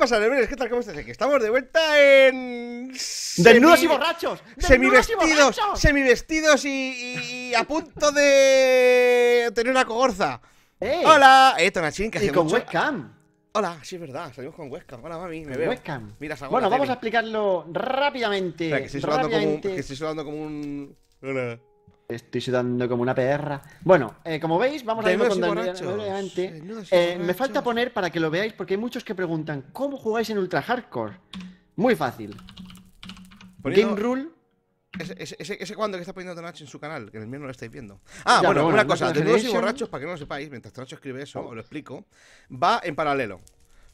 pasa, Neveres? ¿Qué tal? ¿Cómo estás? Aquí estamos de vuelta en. ¡Desnudos y borrachos! Semivestidos, semivestidos y, y, y a punto de tener una cogorza. ¡Eh! Hola, eh, Tonachín, que Y hace con mucho- webcam. Hola, sí es verdad, salimos con webcam. Hola, mami, me Con veo. webcam. Mira, Bueno, vamos a explicarlo rápidamente. Espera, que estoy sudando como un. rápidamente. Que estoy sudando como un. Hola. Estoy sudando como una perra. Bueno, eh, como veis, vamos a Desnudos con y Eh, me falta poner para que lo veáis, porque hay muchos que preguntan: ¿Cómo jugáis en Ultra Hardcore? Muy fácil. Poniendo- Game Rule. Ese, ese, ese, ese cuando que está poniendo Tonacho en su canal, que en el mío no lo estáis viendo. Ah, Ya, bueno, una cosa, desnudos y borrachos, para que no lo sepáis, mientras Tonacho escribe eso, os lo explico, va en paralelo.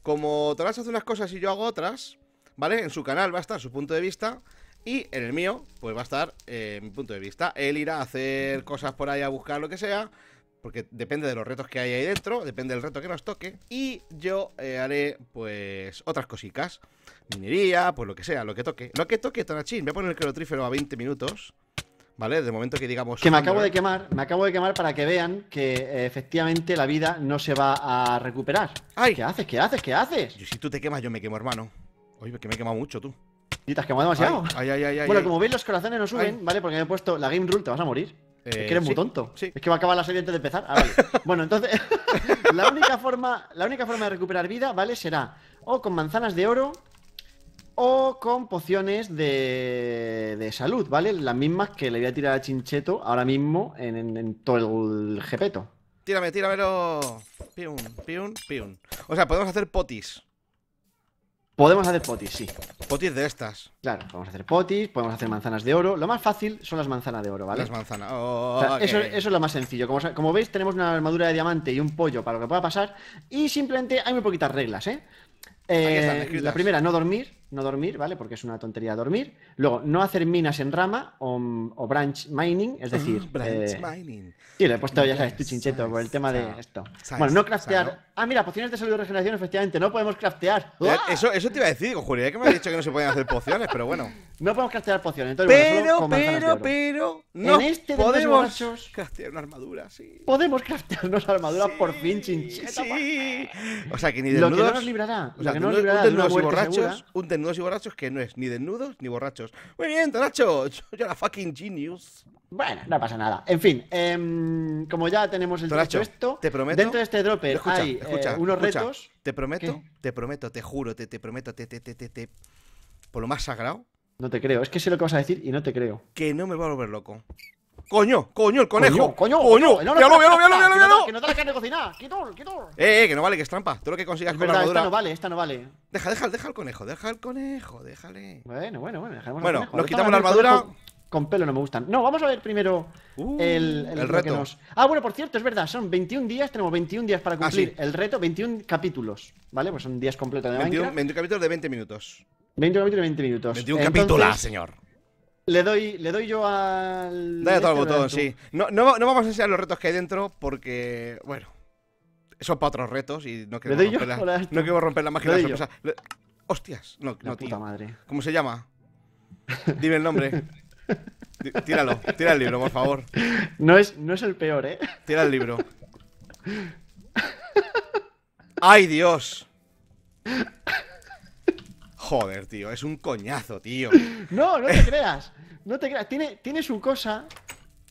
Como Tonacho hace unas cosas y yo hago otras, ¿vale? En su canal va a estar su punto de vista y en el mío, pues va a estar eh, mi punto de vista. Él irá a hacer cosas por ahí a buscar lo que sea, porque depende de los retos que hay ahí dentro, depende del reto que nos toque. Y yo eh, haré, pues, otras cositas. Minería, pues lo que sea, lo que toque. Lo que toque, Tonachín. Voy a poner el calorífero a 20 minutos. ¿Vale? De momento que digamos. Que me acabo de quemar, me acabo de quemar para que vean que eh, efectivamente la vida no se va a recuperar. ¡Ay! ¿Qué haces? ¿Qué haces? ¿Qué haces? Yo, si tú te quemas, yo me quemo, hermano. Oye, que me he quemado mucho, tú. Y te has quemado demasiado. Ay, ay, ay, ay. bueno, como veis, los corazones no suben. ¿vale? Porque me he puesto la Game Rule, te vas a morir. Eh, es que eres muy tonto. sí. Es que va a acabar la serie antes de empezar. Ah, vale. bueno, entonces, la, única forma, la única forma de recuperar vida, ¿vale? Será o con manzanas de oro o con pociones de, de salud, ¿vale? Las mismas que le voy a tirar a Chincheto ahora mismo en, en- en todo el jepeto. Tírame, tíramelo. Piun, piun, piun. O sea, podemos hacer potis. Podemos hacer potis, sí. Potis de estas. Claro, podemos hacer potis, podemos hacer manzanas de oro. Lo más fácil son las manzanas de oro, ¿vale? Las manzanas. O sea, Oh, eso, es lo más sencillo. Como, veis, tenemos una armadura de diamante y un pollo para lo que pueda pasar. Y simplemente hay muy poquitas reglas, ¿eh? Eh, están escritas. la primera, no dormir, no dormir, ¿vale? Porque es una tontería dormir. Luego, no hacer minas en rama o, o branch mining, es decir, Branch eh, mining. sí, le he puesto, ya sabes, tu chincheto por el tema sabes, de esto. Bueno, no craftear. Ah, mira, pociones de salud y regeneración, efectivamente, no podemos craftear. Eh. Eso, eso te iba a decir, digo, juraría que me has dicho que no se podían hacer pociones, pero bueno. No podemos craftear pociones. Entonces, Pero, pero, pero. No este de los podemos borrachos- craftear una armadura, sí. Podemos craftearnos armadura por fin, chincheta. Sí. O sea, que ni Lo que desnudos. no nos librará, o lo sea, que no nos librará de una muerte borrachos, segura. un desnudos y borrachos que no es ni desnudos ni borrachos. Muy bien, Tonacho. Yo, yo la fucking genius. Bueno, no pasa nada. En fin, em, como ya tenemos el Tonacho, esto, te prometo- dentro de este dropper Escucha, hay eh, unos escucha. retos. Te prometo, ¿Qué? te prometo, te juro, te, te prometo, te, te, te, te, te- por lo más sagrado, No te creo, es que sé lo que vas a decir y no te creo. que no me voy a volver loco. ¡Coño! ¡Coño, el conejo! Coño, coño, ¡Míralo, míralo, míralo, míralo, que no te-! Que la carne cocinada, quito, quito. Eh, eh, que no vale, que es trampa. Todo lo que consigas con la verdad, esta armadura. no vale, esta no vale. Deja, deja, deja el conejo, deja el conejo, déjale. Bueno, bueno, bueno, dejaremos al Bueno, nos De quitamos la armadura. Con pelo no me gustan. No, vamos a ver primero Uh, el, el que reto. nos- Ah, bueno, por cierto, es verdad, son 21 días, tenemos 21 días para Ah, cumplir sí. el reto, 21 capítulos, ¿vale? Pues son días completos de 21, Minecraft. 21 capítulos de 20 minutos. 20 capítulos y 20 minutos. 21 Entonces, capítulos, señor. Le doy, le doy yo al. Dale a todo el este, botón, sí. No, no, no vamos a enseñar los retos que hay dentro porque, bueno, son para otros retos y no queremos, yo romper, la, no queremos romper la magia de la sorpresa. Le- Hostias, no, La no, puta tío. madre. ¿Cómo se llama? Dime el nombre. Tí- Tíralo, tira el libro, por favor. No es, no es el peor, ¿eh? Tira el libro. ¡Ay, Dios! Joder, tío, es un coñazo, tío. No, no te creas. No te creas. Tiene, tiene su cosa.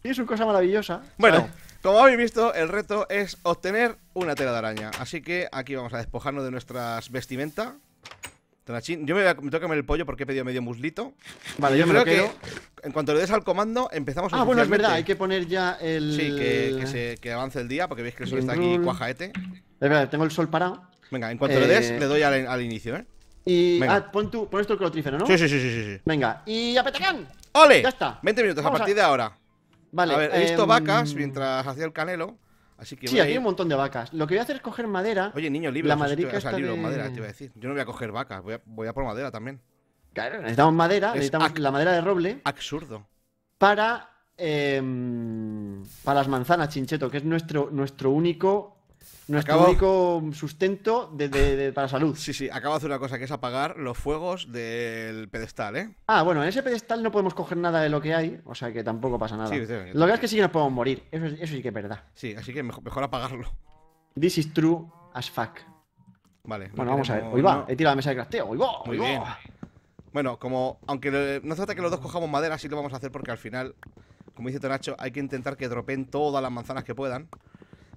Tiene su cosa maravillosa. Bueno, ¿sabes? como habéis visto, el reto es obtener una tela de araña. Así que aquí vamos a despojarnos de nuestras vestimenta. Yo me, voy a, me tengo que comer el pollo porque he pedido medio muslito. Vale, yo me lo creo quedo. que en cuanto le des al comando, empezamos Ah, bueno, es verdad. Hay que poner ya el. Sí, que, que se, que avance el día porque veis que el sol está aquí cuajaete. Es verdad, tengo el sol parado. Venga, en cuanto le des, Eh, le doy al, al inicio, ¿eh? Y. Venga. Ah, pon, tu, pon esto el clotrífero, ¿no? Sí, sí, sí, sí, sí. sí. Venga. Y a Petacán. ¡Ole! Ya está. 20 minutos Vamos a partir a- de ahora. Vale. a ver, he visto em, vacas mientras hacía el canelo. Así que Sí, aquí hay un montón de vacas. Lo que voy a hacer es coger madera. Oye, niño, libros. La maderica o sea, esta libros, de- madera, te iba a decir. Yo no voy a coger vacas, voy a, voy a por madera también. Claro, necesitamos madera. Es necesitamos la madera de roble. Absurdo. para em, para las manzanas, Chincheto, que es nuestro, nuestro único nuestro Acabo- único sustento de, de- de- para salud. Sí, sí, acabo de hacer una cosa que es apagar los fuegos del pedestal, ¿eh? Ah, bueno, en ese pedestal no podemos coger nada de lo que hay, o sea que tampoco pasa nada. Sí, sí, lo que es que sí que nos podemos morir, eso, es- eso sí que es verdad. Sí, así que mejor, mejor apagarlo. This is true as fuck. Vale. no Bueno, vamos a ver. Hoy va, no. he tirado la mesa de crafteo. Hoy va, Muy hoy bien. va. Bueno, como aunque no hace falta que los dos cojamos madera, sí lo vamos a hacer porque al final, como dice Tonacho, hay que intentar que dropeen todas las manzanas que puedan.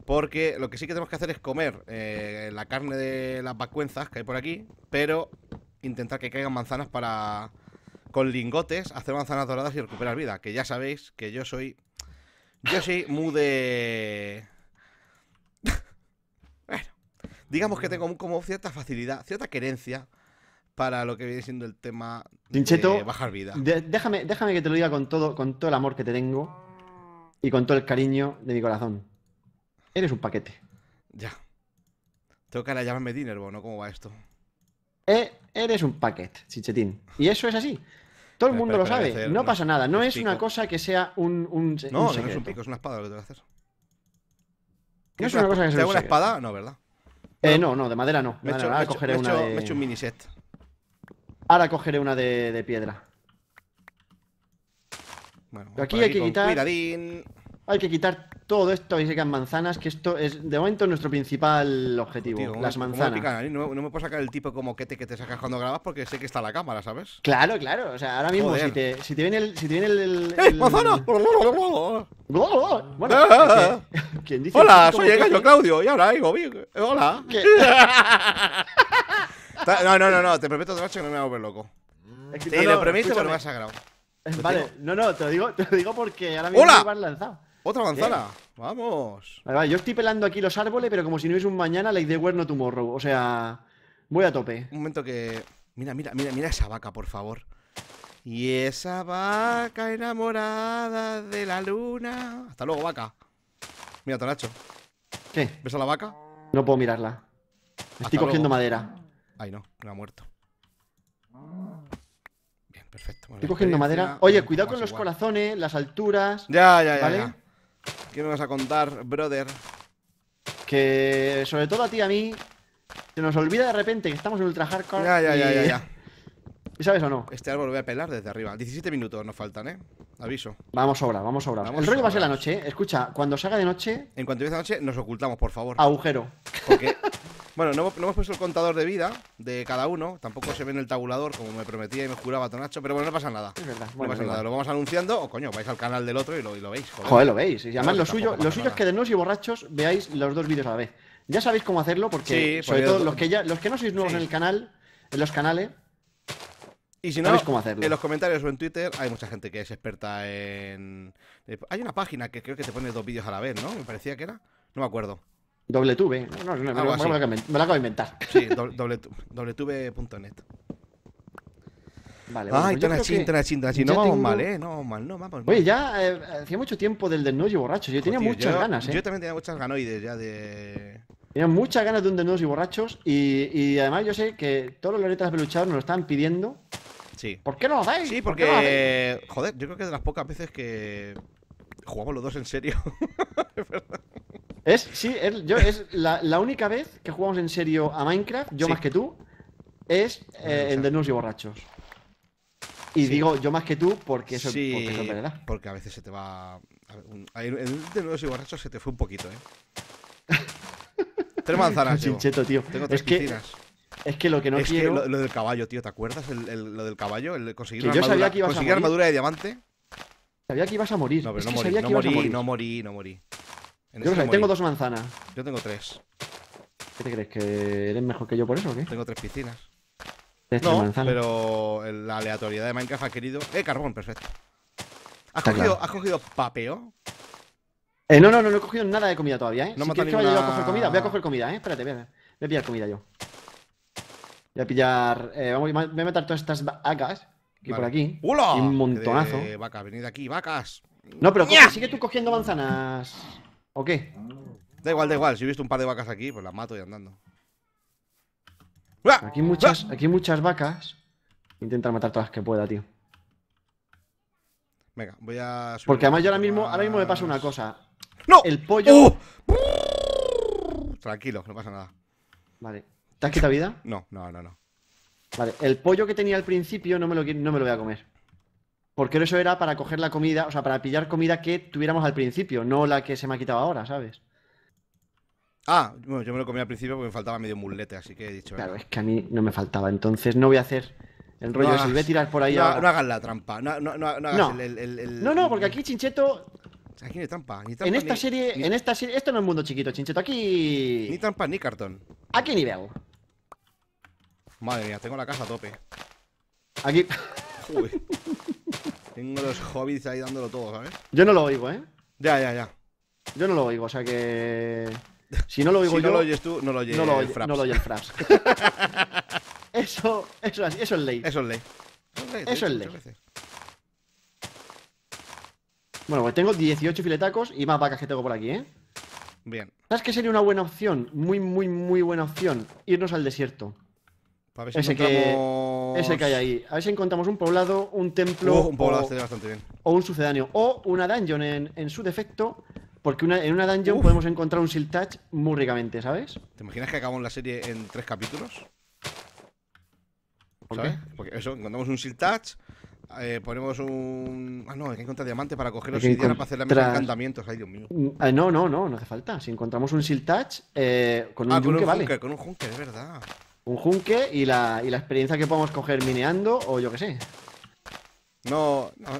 Porque lo que sí que tenemos que hacer es comer eh, la carne de las vacuenzas que hay por aquí, pero intentar que caigan manzanas para, con lingotes, hacer manzanas doradas y recuperar vida. Que ya sabéis que yo soy, yo soy muy de... bueno, digamos que tengo como cierta facilidad, cierta querencia para lo que viene siendo el tema de bajar vida. De- déjame, déjame que te lo diga con todo, con todo el amor que te tengo y con todo el cariño de mi corazón. Eres un paquete. Ya. Tengo que ahora llamarme Dinerbo, ¿no? ¿Cómo va esto? Eh, eres un paquete, chichetín. Y eso es así. Todo el mundo lo espera, sabe. espera, no no- pasa nada. No es una explico. cosa que sea un, un, No, un no es un pico, es una espada lo que tengo que hacer. No es una cosa que ¿Te sea hago un una espada? No, ¿verdad? Eh, no, no, de madera no. Me he hecho, Ahora hecho- cogeré me una hecho- de... me he hecho un mini set. Ahora cogeré una de, de piedra. Bueno, Pero aquí hay que quitar- Cuidadín. Hay que quitar todo esto y se quedan manzanas, que esto es de momento nuestro principal objetivo, Tío, ¿cómo las me manzanas. No, no me puedo sacar el tipo como quete que te sacas cuando grabas porque sé que está la cámara, ¿sabes? Claro, claro. O sea, ahora mismo Joder. si te, si te viene el. Si te viene el. ¡Eh, manzana! Bueno, es que- ¿quién dice Hola, soy el que- gallo Claudio y ahora digo, bien, hola. que- No, no, no, no, te prometo, Tonacho, que no me voy a volver loco. es que- Te no, lo no, prometo, pero me has sagrado. Vale, no, no, te lo digo, te lo digo porque ahora mismo ¡Hola! me has lanzado. Otra manzana. Vamos. Vale, vale, yo estoy pelando aquí los árboles, pero como si no hubiese un mañana, like the were no tomorrow. O sea, voy a tope. Un momento que. Mira, mira, mira, mira esa vaca, por favor. Y esa vaca enamorada de la luna. Hasta luego, vaca. Mira, Tonacho. ¿Qué? ¿Ves a la vaca? No puedo mirarla. Estoy cogiendo luego. madera. Ay, no, no ha muerto. Bien, perfecto. Bueno, Estoy cogiendo madera. Oye, cuidado con los igual. corazones, las alturas. Ya, ya, ya. ¿Vale? ya. ¿Qué me vas a contar, brother? Que sobre todo a ti y a mí se nos olvida de repente que estamos en ultra hardcore. Ya, ya, ya, y- ya, ya. ¿Y sabes o no? Este árbol lo voy a pelar desde arriba. 17 minutos nos faltan, ¿eh? Aviso. Vamos sobra, vamos sobra. Vamos El rollo va a ser la noche, ¿eh? Escucha, cuando salga de noche, En cuanto empiece la noche, nos ocultamos, por favor. agujero. Porque, bueno, no, hemos- no hemos puesto el contador de vida de cada uno. Tampoco se ve en el tabulador, como me prometía y me juraba Tonacho. Pero bueno, no pasa nada. Es verdad. No pasa da nada. Lo vamos anunciando. O coño, vais al canal del otro y lo, y lo veis. Joder. Joder, lo veis. Y además No, lo suyo, lo suyo es que de nuevos y borrachos veáis los dos vídeos a la vez. Ya sabéis cómo hacerlo porque, Sí, sobre todo los que ya, los que no sois nuevos Sí. en el canal, en los canales, Y si no, cómo hacerlo. en los comentarios o en Twitter hay mucha gente que es experta en. eh, Hay una página que creo que te pone dos vídeos a la vez, ¿no? Me parecía que era. No me acuerdo. Doble tube. No, no, no, me, lo- me lo acabo de- inventar. Sí, doble- doble- dobletube.net. Vale, bueno, creo Tonachín, Tonachín, No vamos tengo- mal, ¿eh? No vamos mal, no vamos mal. Oye, ya eh, hacía mucho tiempo del desnudos y borrachos. Yo tenía Tío, muchas yo- ganas, ¿eh? Yo también tenía muchas ganoides ya de. Tenía muchas ganas de un desnudos y borrachos. Y, y además yo sé que todos los loretas peluchados nos lo estaban pidiendo. Sí. ¿Por qué no lo hacéis? Sí, ¿Por qué no porque. Joder, yo creo que es de las pocas veces que. Jugamos los dos en serio. Es, sí, es, yo, es la, la única vez que jugamos en serio a Minecraft, yo Sí. más que tú, es eh, en desnudos y borrachos. Y Sí. digo yo más que tú porque eso, sí, porque eso es porque a veces se te va. a ver, un- En el de nuevos y borrachos se te fue un poquito, ¿eh? Tres manzanas. Chincheto, tío. Tengo tres Es que, es que lo que no es quiero. que lo, lo del caballo, tío, ¿te acuerdas? El- el- lo del caballo, el conseguir Que una yo sabía armadura, que ibas a morir. armadura de diamante. Sabía que ibas a morir. No, pero es no que morí, sabía no que ibas a morí, morir. no morí, no morí. En tengo dos manzanas. Yo tengo tres. ¿Qué te crees? ¿Que eres mejor que yo por eso o qué? Tengo tres piscinas. Tres No, manzanas. pero la aleatoriedad de Minecraft ha querido. ¡Eh, carbón! Perfecto. ¿Has Está cogido, claro. has cogido papeo? Eh, no, no, no, no he cogido nada de comida todavía, ¿eh? No si quieres que vaya yo a coger comida, voy a coger comida, ¿eh? Espérate, voy a, voy a pillar comida yo. Voy a pillar. eh, vamos, voy a meter todas estas vacas aquí por aquí. ¡Hola! Y un montonazo. De vacas, venid aquí, vacas. No, pero coge, sigue tú cogiendo manzanas. ¿O qué? Da igual, da igual. Si he visto un par de vacas aquí, pues las mato y andando. Aquí hay muchas, aquí muchas vacas. Voy a intentar matar todas las que pueda, tío. Venga, voy a. subir Porque además yo ahora mismo, ahora mismo me pasa una cosa. ¡No! El pollo. ¡Oh! Tranquilo, no pasa nada. Vale. ¿Te has quitado vida? No, no, no, no. Vale. El pollo que tenía al principio no me lo, no me lo voy a comer. Porque eso era para coger la comida, o sea, para pillar comida que tuviéramos al principio, no la que se me ha quitado ahora, ¿sabes? Ah, bueno, yo me lo comí al principio porque me faltaba medio mulete, así que he dicho. Claro, es que a mí no me faltaba. Entonces no voy a hacer el rollo No y Voy a tirar por ahí no, ahora. no hagas la trampa. No, no, no, no hagas No. el, el- el- el- No, no, porque aquí Chincheto, Aquí ni trampa, ni trampa. en esta ni- serie, Ni, en esta serie, esto no es mundo chiquito, Chincheto. Aquí, ni trampa ni cartón. aquí nivel. Madre mía, tengo la casa a tope. Aquí, Joder. tengo los hobbits ahí dándolo todo, ¿sabes? yo no lo oigo, ¿eh? Ya, ya, ya. Yo no lo oigo, o sea que si no lo oigo si yo, no lo oyes tú, no lo oyes no lo el oye, Fraps. no lo oye el Fraps. eso, eso, es- eso es ley. Eso es ley. Eso es ley. Bueno, pues tengo 18 filetacos y más vacas que tengo por aquí, ¿eh? Bien. ¿Sabes qué sería una buena opción? Muy, muy, muy buena opción. Irnos al desierto. Para ver si Ese que-. Ese que hay ahí. A ver si encontramos un poblado, un templo Uh, un poblado o, bastante bien. o un sucedáneo. O una dungeon en, en su defecto. Porque una- en una dungeon Uf. podemos encontrar un siltach muy ricamente, ¿sabes? ¿Te imaginas que acabamos la serie en tres capítulos? ¿Por ¿Sabes? qué? Porque eso, encontramos un Siltach, eh, ponemos un. Ah, no, hay que encontrar diamante para coger que obsidiana para hacer la mesa de encantamientos. Ay, Dios mío. Mm, ah, no, no, no, no hace falta. Si encontramos un siltach eh, con un Ah, con un vale. junker, con un junker, es verdad. Un junque y la, y la experiencia que podamos coger mineando o yo qué sé. No, no,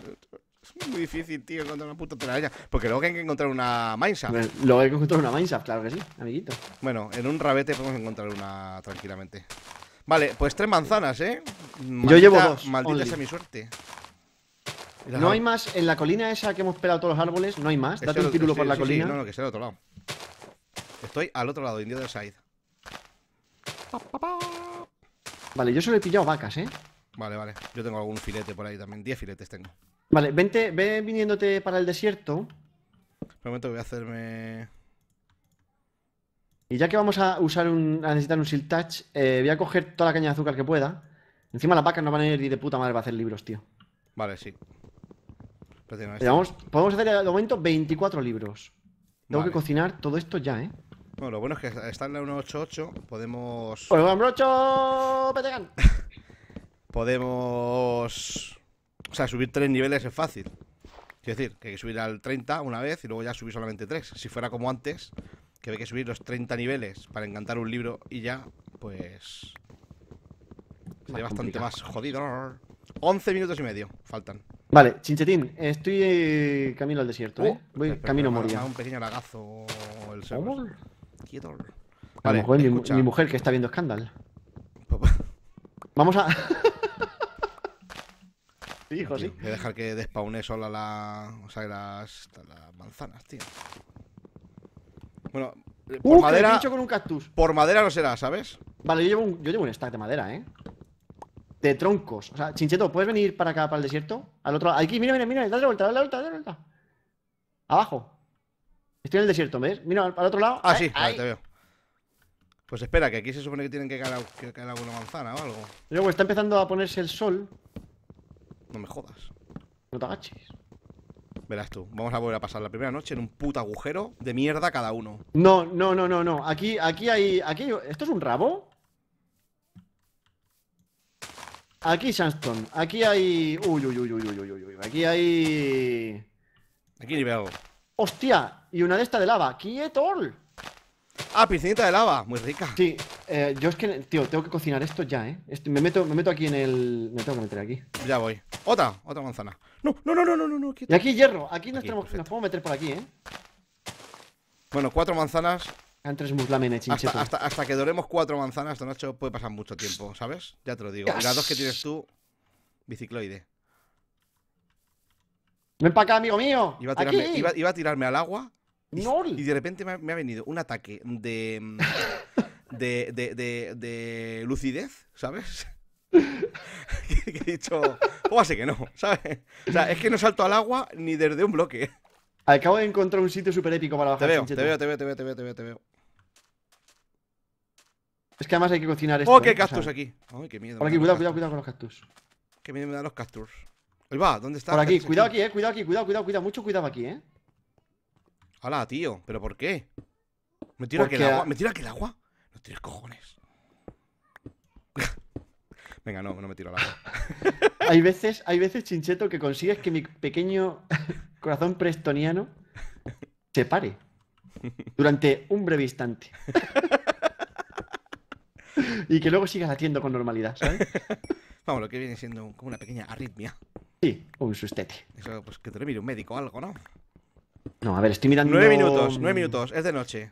es muy difícil, tío, encontrar una puta telaraña. Porque luego hay que encontrar una mineshaft. Bueno, Luego hay que encontrar una mineshaft, claro que sí, amiguito. Bueno, en un rabete podemos encontrar una tranquilamente. Vale, pues tres manzanas, ¿eh? llevo dos, Maldita only. sea mi suerte. No ha- hay más, en la colina esa que hemos pelado todos los árboles, no hay más. Date un al- título estoy- por la sí, sí, colina. no, no, que sea al otro lado. Estoy al otro lado, Indio del Side. Vale, yo solo he pillado vacas, ¿eh? Vale, vale. Yo tengo algún filete por ahí también. Diez filetes tengo. Vale, vente, ve viniéndote para el desierto. Un momento voy a hacerme. Y ya que vamos a usar un, a necesitar un siltach, eh, voy a coger toda la caña de azúcar que pueda. Encima las vacas no van a ir ni de puta madre para hacer libros, tío. Vale, sí. Eh, este- vamos- podemos hacer de momento 24 libros. Tengo Vale. que cocinar todo esto ya, ¿eh? Bueno, lo bueno es que está en la 188. Podemos. Pues buen brocho, petegan. Podemos. O sea, subir tres niveles es fácil. Quiero decir, que hay que subir al 30 una vez y luego ya subir solamente tres. Si fuera como antes, que hay que subir los 30 niveles para encantar un libro y ya, pues. Sería bastante complicado. más jodido. 11 minutos y medio faltan. Vale, chinchetín, estoy eh, camino al desierto, ¿eh? Oh, Voy camino a morir. Un pequeño lagazo el server. A lo Vale, mi, mi mujer que está viendo Scandal. Vamos a. sí, hijo, sí. Voy a dejar que despawne sola la. O sea, las, las manzanas, tío. Bueno, eh, por Uh, madera. con un cactus. Por madera no será, ¿sabes? Vale, yo llevo, un, yo llevo un stack de madera, ¿eh? De troncos. O sea, Chincheto, ¿puedes venir para acá, para el desierto? Al otro lado. Aquí, mira, mira, mira. Dale la vuelta, dale la vuelta, dale la vuelta. Abajo. Estoy en el desierto, ¿ves? Mira, al, al otro lado. Ah, Ahí, sí, vale, te veo. Pues espera, que aquí se supone que tienen que caer, que caer alguna manzana o algo. Luego está empezando a ponerse el sol. No me jodas. No te agaches. Verás tú, vamos a volver a pasar la primera noche en un puto agujero de mierda cada uno. No, no, no, no, no. Aquí, aquí hay. Aquí hay- ¿Esto es un rabo? Aquí Sandstone. Aquí hay. Uy, uy, uy, uy, uy, uy, uy, uy. Aquí hay. Aquí nivel. ¡Hostia! Y una de esta de lava. ¡Quietol! Ah, piscinita de lava, muy rica. Sí, eh, yo es que, tío, tengo que cocinar esto ya, ¿eh? Me, meto, me meto aquí en el. Me tengo que meter aquí. Ya voy. Otra, otra manzana. No, no, no, no, no, no, no. Y aquí hierro. Aquí nos, Aquí, tenemos, nos podemos meter por aquí, ¿eh? Bueno, cuatro manzanas. Antes muslamene, chincheto. Hasta, hasta, hasta que doremos cuatro manzanas, Don Nacho, puede pasar mucho tiempo, ¿sabes? Ya te lo digo. Y las dos que tienes tú, bicicloide. Ven para acá, amigo mío. Iba a tirarme, aquí. iba, iba a tirarme al agua y, No. y de repente me ha, me ha venido un ataque de, mm, de, de, de, de lucidez, ¿sabes? que que he dicho, ¿cómo así que no? ¿Sabes? O sea, es que no salto al agua ni desde un bloque. Acabo de encontrar un sitio súper épico para Te bajar, veo, te veo, te veo, te veo, te veo, te veo, te veo. Es que además hay que cocinar esto. ¡Oh, qué ¿eh? O sea, cactus aquí! ¡Ay, qué miedo! Por aquí, cuidado, cuidado, cuidado con los cactus. ¡Qué miedo me dan los cactus! Ahí va, ¿dónde está? Por aquí, cuidado aquí, eh. Cuidado aquí, cuidado, cuidado, cuidado. Mucho cuidado aquí, eh. ¡Hala, tío! ¿Pero por qué? ¿Me tira aquí el Porque agua? a- ¿Me tira aquí el agua? No tienes cojones. Venga, no, no me tiro al agua. Hay veces, hay veces, chincheto, que consigues que mi pequeño corazón prestoniano se pare. Durante un breve instante. y que luego sigas latiendo con normalidad, ¿sabes? Vamos, lo que viene siendo como una pequeña arritmia. Sí, un sustete. Eso, pues que te lo mire un médico o algo, ¿no? No, a ver, estoy mirando. Nueve minutos, nueve minutos, es de noche.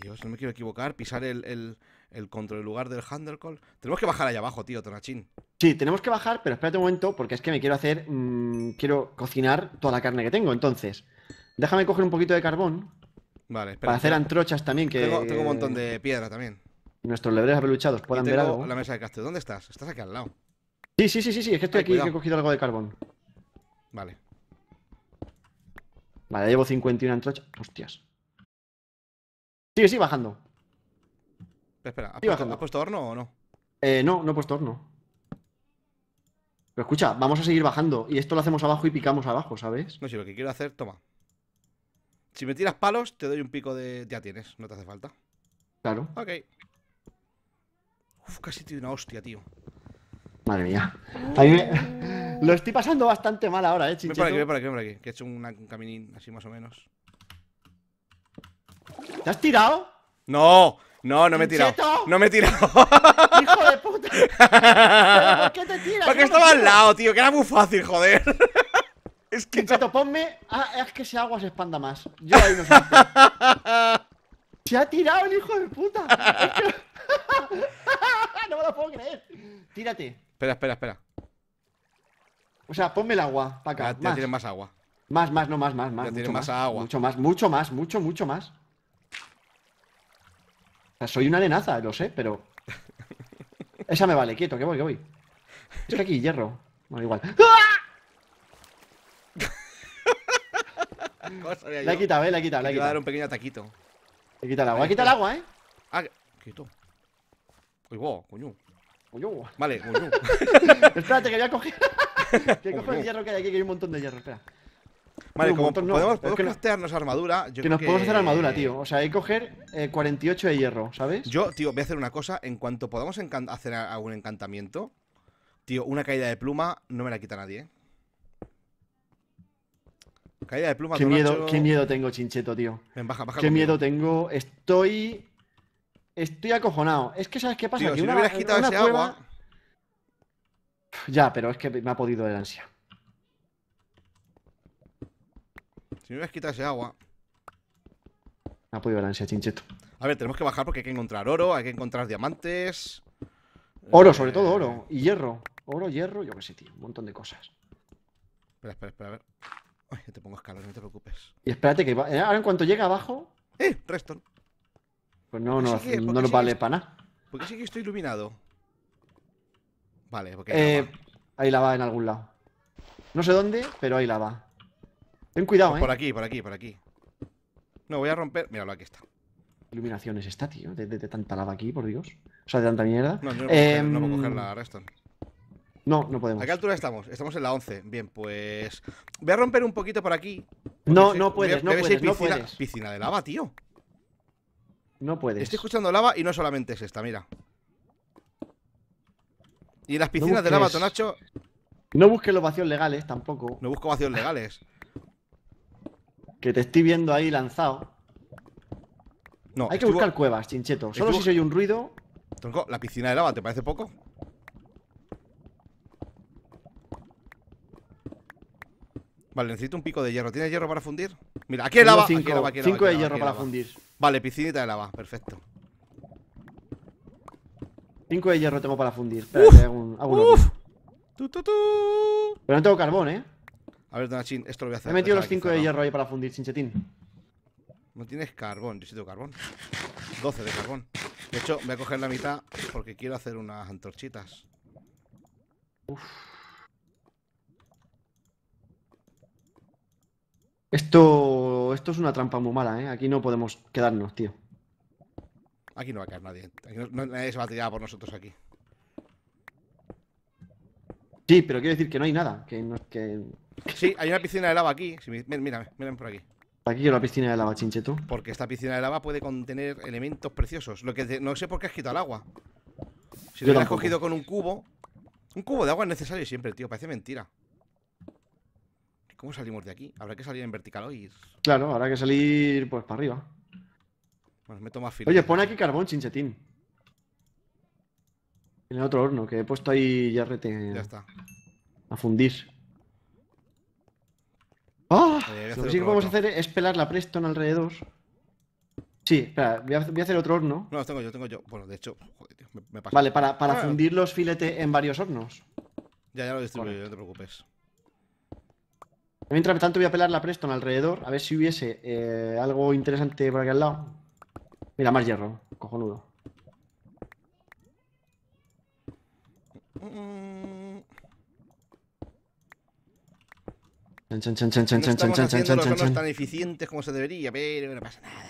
Dios, no me quiero equivocar, pisar el, el, el control el lugar del handle call. Tenemos que bajar allá abajo, tío, Tonachín. Sí, tenemos que bajar, pero espérate un momento, porque es que me quiero hacer. mm, quiero cocinar toda la carne que tengo. Entonces, déjame coger un poquito de carbón Vale, espera. para hacer antrochas también, que Tengo, tengo un montón de piedra también. Nuestros lebreros apeluchados puedan ver algo. la mesa de casteo. ¿Dónde estás? Estás aquí al lado. Sí, sí, sí, sí, sí, es que estoy Ay, aquí cuidado. que he cogido algo de carbón. Vale. Vale, ya llevo 51 antrochas. Hostias. Sigue, sí, bajando. Espera, espera. ¿Has, puesto, bajando. has puesto horno o no? Eh, no, no he puesto horno. Pero escucha, vamos a seguir bajando. Y esto lo hacemos abajo y picamos abajo, ¿sabes? No, si lo que quiero hacer, toma. Si me tiras palos, te doy un pico de. Ya tienes, no te hace falta. Claro. Ok. Uf, casi te una hostia, tío. Madre mía. A mí me- Lo estoy pasando bastante mal ahora, eh, Ven por aquí, ven por aquí, ven por aquí. Que he hecho una- un caminín así más o menos. ¿Te has tirado? No, no, no me he tirado. No me he tirado. ¡Hijo de puta! ¿Pero ¿Por qué te tiras? Porque no estaba al lado, tío, que era muy fácil, joder. es que. Chincheto, ponme. Ah, es que ese agua se expanda más. Yo ahí no sé. Se ha tirado el hijo de puta. Es que- no me lo puedo creer. Tírate. Espera, espera, espera. O sea, ponme el agua para Ya, acá. ya más. tienes más agua. más, más, no más, más, más. Ya mucho tienes más más agua. Mucho más, mucho más, mucho, mucho, más. O sea, soy una arenaza, lo sé, pero. Esa me vale, quieto, que voy, que voy. Es que aquí hierro. Bueno, igual. ¿Cómo sabía La he quitado, eh, la he quitado, la he Te iba a dar quitado. un pequeño ataquito. He quitado el agua. He quitado el agua, eh. Ah, quieto. Uy, wow, coño. Uy, uy. Vale, coño. Espérate, que voy a coger. que cojo Uy, el uy. hierro que hay aquí, que hay un montón de hierro, espera. Vale, como montón no, podemos, podemos no- craftearnos armadura. Yo que nos podemos hacer armadura, tío. O sea, hay que coger eh, 48 de hierro, ¿sabes? Yo, tío, voy a hacer una cosa. En cuanto podamos hacer algún encantamiento, tío, una caída de pluma no me la quita nadie, ¿eh? Caída de pluma, Qué miedo, qué miedo tengo, Chincheto, tío. Ven, baja, baja Qué conmigo. miedo tengo. Estoy. Estoy acojonado. Es que, ¿sabes qué pasa? Tío, que si no una, hubieras quitado ese cueva- agua. Ya, pero es que me ha podido el ansia. Si no hubieras quitado ese agua. Me ha podido el ansia, Chincheto. A ver, tenemos que bajar porque hay que encontrar oro, hay que encontrar diamantes. Oro, Eh, sobre todo oro. Y hierro. Oro, hierro, yo qué sé, tío. Un montón de cosas. Espera, espera, espera, a ver. Ay, te pongo escala, no te preocupes. Y espérate que va- eh, ahora en cuanto llegue abajo, ¡Eh! Reston. Pues no, ¿Por qué no, no nos vale para nada. ¿Por qué sí que estoy iluminado? Vale, porque. Eh, lava. ahí la va en algún lado. No sé dónde, pero ahí la va. Ten cuidado, Pues eh. por aquí, por aquí, por aquí. No, voy a romper. Míralo, aquí está. Iluminaciones está, tío. De, de- de tanta lava aquí, por Dios. O sea, de tanta mierda. No, yo no puedo, coger, no puedo Em, coger la Reston. No, no podemos. ¿A qué altura estamos? Estamos en la 11. Bien, pues. Voy a romper un poquito por aquí. porque No, no puedes, no puedes, no piscina, puedes. Piscina de lava, tío. No puedes. Estoy escuchando lava y no solamente es esta, mira. Y las piscinas de lava, Tonacho, No busques los vacíos legales tampoco. no busco vacíos legales. Que te estoy viendo ahí lanzado. No, Hay que buscar cuevas, chincheto. Solo estoy si se oye un ruido. Tronco, la piscina de lava, ¿te parece poco? Vale, necesito un pico de hierro. ¿Tienes hierro para fundir? Mira, aquí hay lava. cinco, aquí hay lava, aquí hay lava, cinco aquí de hay lava, hierro para lava. fundir. Vale, piscinita de lava, perfecto. Cinco de hierro tengo para fundir. Espera, que hago un, hago Uf. Tu, tu, tu. Pero no tengo carbón, ¿eh? A ver, Donachín, esto lo voy a hacer. He metido los cinco de hierro ahí para fundir, chinchetín. No tienes carbón, yo sí tengo carbón. 12 de carbón. De hecho, voy a coger la mitad porque quiero hacer unas antorchitas. Esto, esto es una trampa muy mala, ¿eh? Aquí no podemos quedarnos, tío. Aquí no va a caer nadie. Aquí no- no- nadie se va a tirar por nosotros aquí. Sí, pero quiero decir que no hay nada. Que, no, que... Sí, hay una piscina de lava aquí. Si me- mira, miren por aquí. Aquí quiero la piscina de lava, chincheto. Porque esta piscina de lava puede contener elementos preciosos. Lo que te- no sé por qué has quitado el agua. Si lo hubieras tampoco. cogido con un cubo. Un cubo de agua es necesario siempre, tío. Parece mentira. ¿Cómo salimos de aquí? Habrá que salir en vertical hoy. Claro, habrá que salir pues para arriba. Bueno, me toma. Oye, pon aquí carbón, chinchetín. En el otro horno, que he puesto ahí ya rete Ya está. a fundir. ¡Ah! Eh, Lo que sí que podemos horno. hacer es pelar la Preston alrededor. Sí, espera, voy a, voy a hacer otro horno. No, los tengo yo, tengo yo. Bueno, de hecho, joder, tío, me, me pasa. Vale, para, para Ah. fundir los filetes en varios hornos. Ya, ya lo distribuyo, Correcto. no te preocupes. Mientras tanto voy a pelar la Preston alrededor, a ver si hubiese eh, algo interesante por aquí al lado. Mira, más hierro, cojonudo. No estamos chan. tan eficientes como se debería, pero no pasa nada.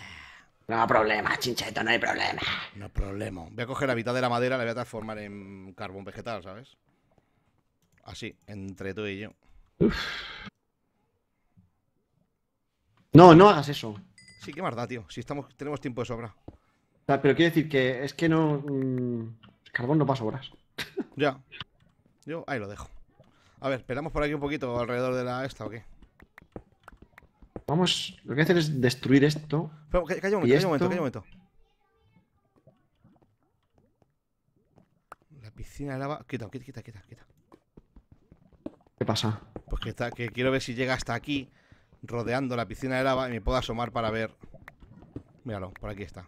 No hay problema, chincheto, no hay problema. No hay problema. Voy a coger la mitad de la madera la voy a transformar en carbón vegetal, ¿sabes? Así, entre tú y yo. No, no hagas eso. Sí, ¿qué más da, tío? Si estamos, tenemos tiempo de sobra. pero quiero decir que es que no. mm, carbón no pasa horas. Ya. Yo ahí lo dejo. A ver, esperamos por aquí un poquito alrededor de la esta o qué. Vamos, lo que voy a hacer es destruir esto. Pero, ca- calla un ¿Y momento, calla un momento, calla un momento. La piscina de lava. Quita, quita, quita, quita, quita. ¿Qué pasa? Pues que, está, que quiero ver si llega hasta aquí, rodeando la piscina de lava y me puedo asomar para ver. Míralo, por aquí está.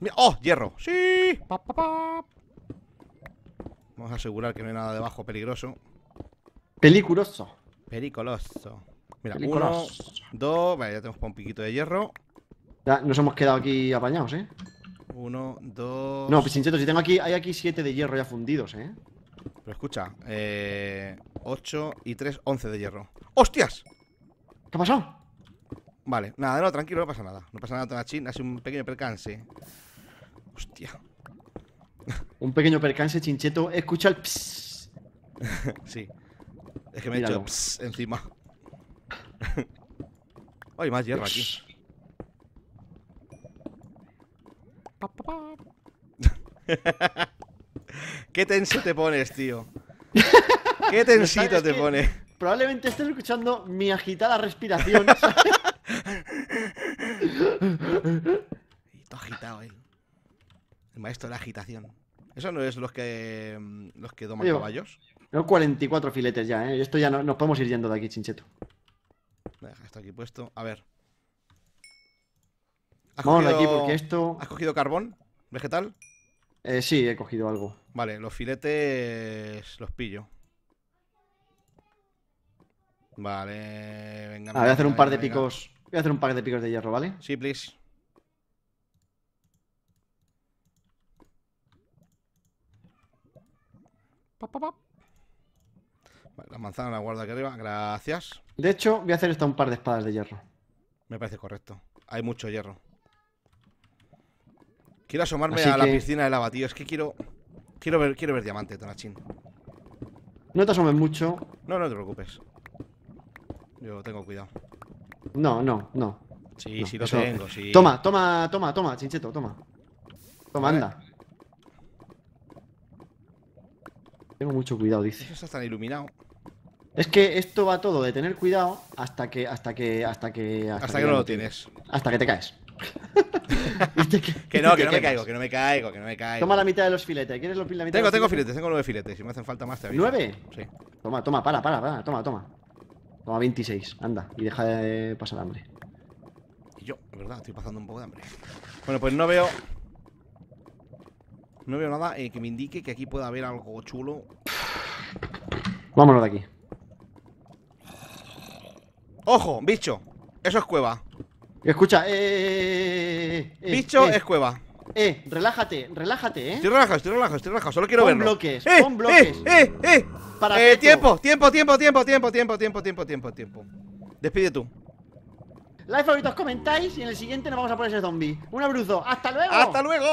Mira- ¡Oh! ¡Hierro! ¡Sí! Pa, pa, pa. Vamos a asegurar que no hay nada debajo peligroso. Pelicuroso. Pericoloso. Mira, uno, dos. Vale, ya tenemos para un piquito de hierro. Ya nos hemos quedado aquí apañados, ¿eh? Uno, dos. No, pues si tengo aquí, hay aquí siete de hierro ya fundidos, ¿eh? Pero escucha, eh, 8 y 3, 11 de hierro. ¡Hostias! ¿Qué ha pasado? Vale, nada, no, tranquilo, no pasa nada. No pasa nada, Tonachín, ha sido un pequeño percance. Hostia, Un pequeño percance, chincheto. Escucha el pss. sí. Es que me he hecho Míralo. ps encima. Hay más hierro aquí. Qué tenso te pones, tío. Qué tensito te pone. Probablemente estés escuchando mi agitada respiración. Y todo agitado él. El maestro de la agitación. ¿Eso no es los que mm, los que doman Oye, caballos? Tengo 44 filetes ya, ¿eh? Esto ya no, nos podemos ir yendo de aquí, chincheto. Deja esto aquí puesto. A ver. ¿Has Vamos de aquí cogido- porque esto... ¿Has cogido carbón? ¿Vegetal? Eh, sí, he cogido algo. Vale, los filetes los pillo. Vale, venga. Ah, voy a hacer un venga, par de venga. picos. Voy a hacer un par de picos de hierro, ¿vale? Sí, please. Pa, pa, pa. Vale, la manzana la guardo aquí arriba. Gracias. De hecho, voy a hacer hasta un par de espadas de hierro. Me parece correcto. Hay mucho hierro. Quiero asomarme Así a la que- piscina de lava, tío. Es que quiero. Quiero ver, quiero ver diamante, Tonachín. No te asomes mucho. No, no te preocupes. Yo tengo cuidado. No, no, no. Sí, No, sí lo eso- tengo, sí. Toma, toma, toma, toma, chincheto, toma. Toma, Vale. anda. Tengo mucho cuidado, dice. Eso está tan iluminado. Es que esto va todo de tener cuidado hasta que, hasta que, hasta que. Hasta que no lo tienes. Hasta que te caes. Que, no, que no me caigo, que no me caigo, que no me caigo. Toma la mitad de los filetes. ¿Quieres los- la mitad Tengo, de tengo filetes, tengo nueve filetes. Si me hacen falta más, te aviso. ¿Nueve? Sí. Toma, toma, para, para, para, toma, toma. Toma 26, anda, y deja de pasar hambre. Y yo, de verdad, estoy pasando un poco de hambre. Bueno, pues no veo. No veo nada eh, que me indique que aquí pueda haber algo chulo. Vámonos de aquí. ¡Ojo! ¡Bicho! Eso es cueva. Escucha, eh, eh, eh, Bicho eh, es cueva. eh, relájate, relájate, eh. Estoy relajado, estoy relajado, estoy relajado. Solo quiero Pon verlo. bloques, ¡Eh! pon bloques. ¡Eh! ¡Eh! ¡Eh! Para Eh, tiempo, tiempo, tiempo, tiempo, tiempo, tiempo, tiempo, tiempo, tiempo, tiempo. Despide tú. Like favoritos, comentáis y en el siguiente nos vamos a poner ese zombie. Un abrazo, hasta luego. ¡Hasta luego!